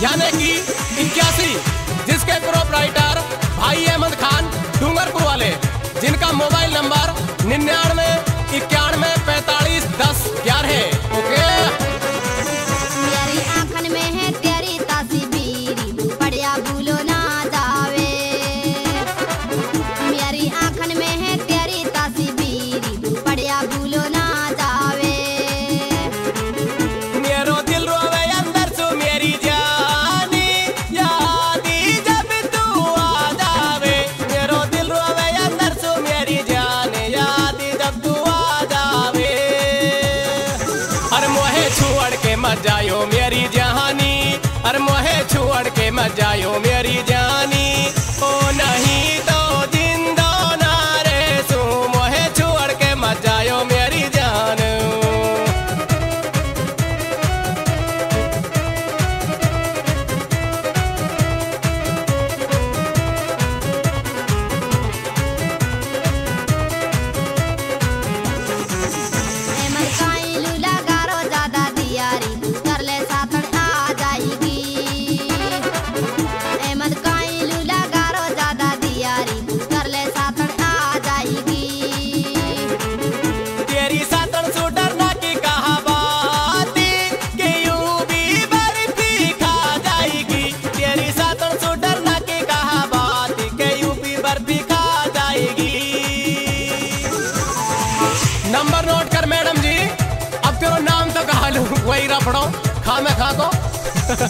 Yanık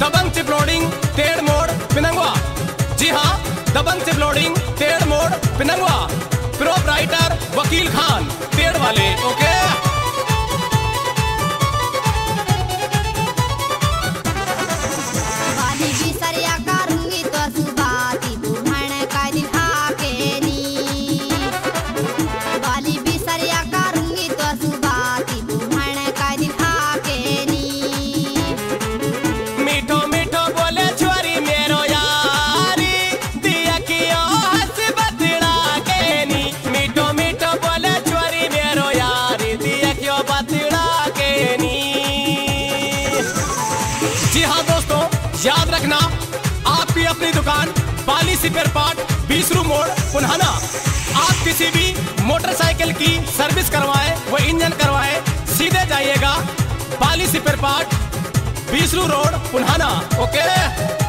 दबंग चिपलोडिंग तेड़ मोड़, पिनंगवा। जी हाँ दबंग चिपलोडिंग तेड़ मोड़, पिनंगवा। प्रोप राइटर वकील खान, तेड़ वाले ओके की सर्विस करवाए, वो इंजन करवाए। सीधे जाइएगा पाली सिपर पार्ट बीसरू रोड पुल्हाना ओके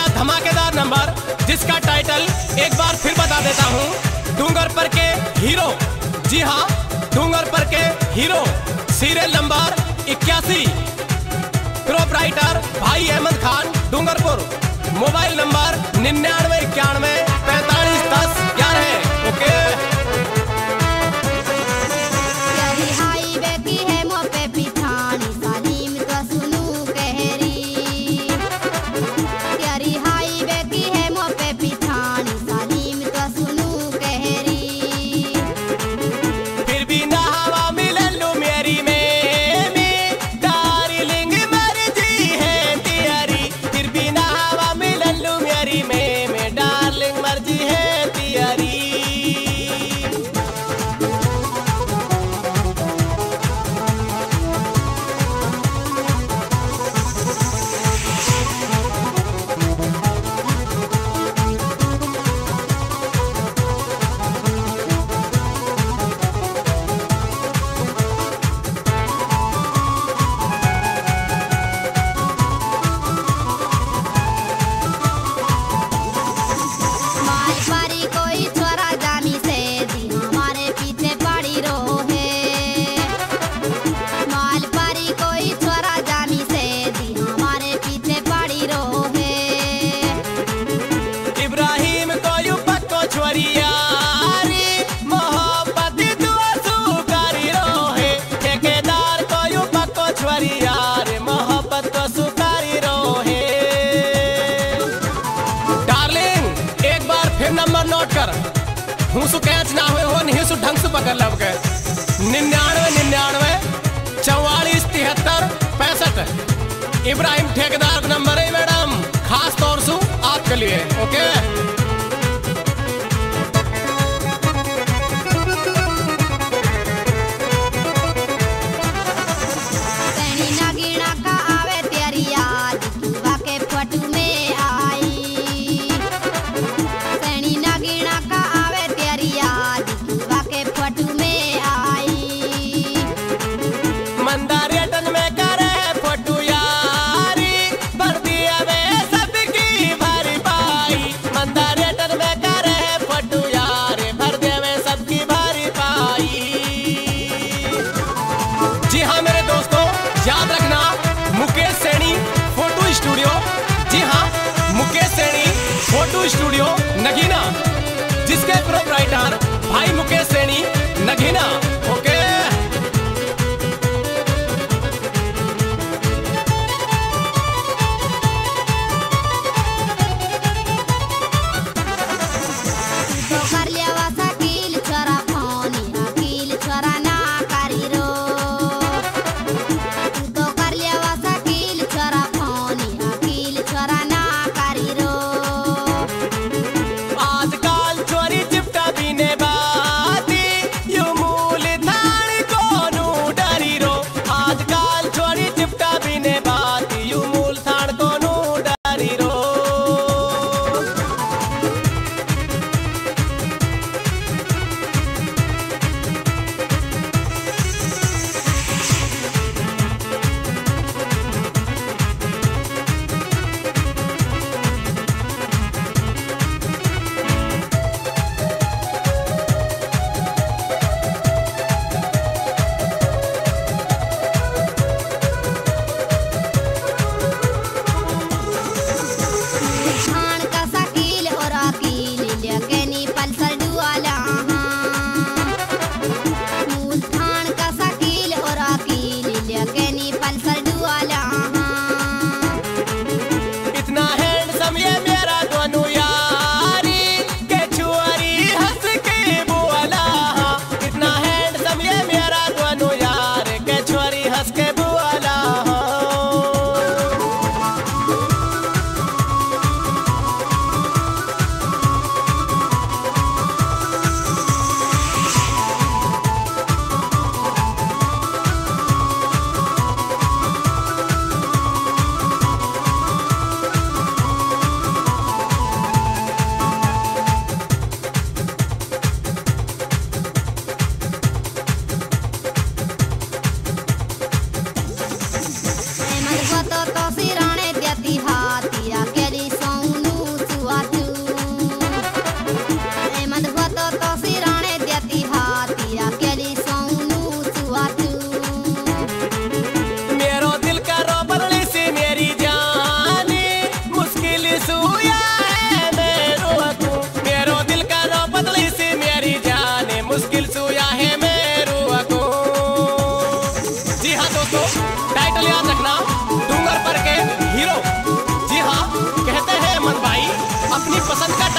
आया धमाकेदार नंबर, जिसका टाइटल एक बार फिर बता देता हूँ, डूंगर पर के हीरो। जी हाँ डूंगर पर के हीरो। सीरियल नंबर इक्यासी। क्रोप राइटर भाई अहमद खान, डूंगरपुर। मोबाइल नंबर निन्यानवे, इक्यानवे, पैंतालीस, दस। लौट कर। हूँ सु कैच ना हुए, हो नहीं सु ढंग से पकड़ लग गए। निन्यानवे निन्यानवे, चौवालीस, तिहत्तर, पैंसठ। इब्राहिम ठेकेदार नंबर है, मैडम। खास तौर से आपके लिए, ओके? स्टूडियो नगीना जिसके प्रोपराइटर भाई मुकेश सैनी नगीना। pasando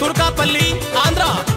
भुवनगिरी से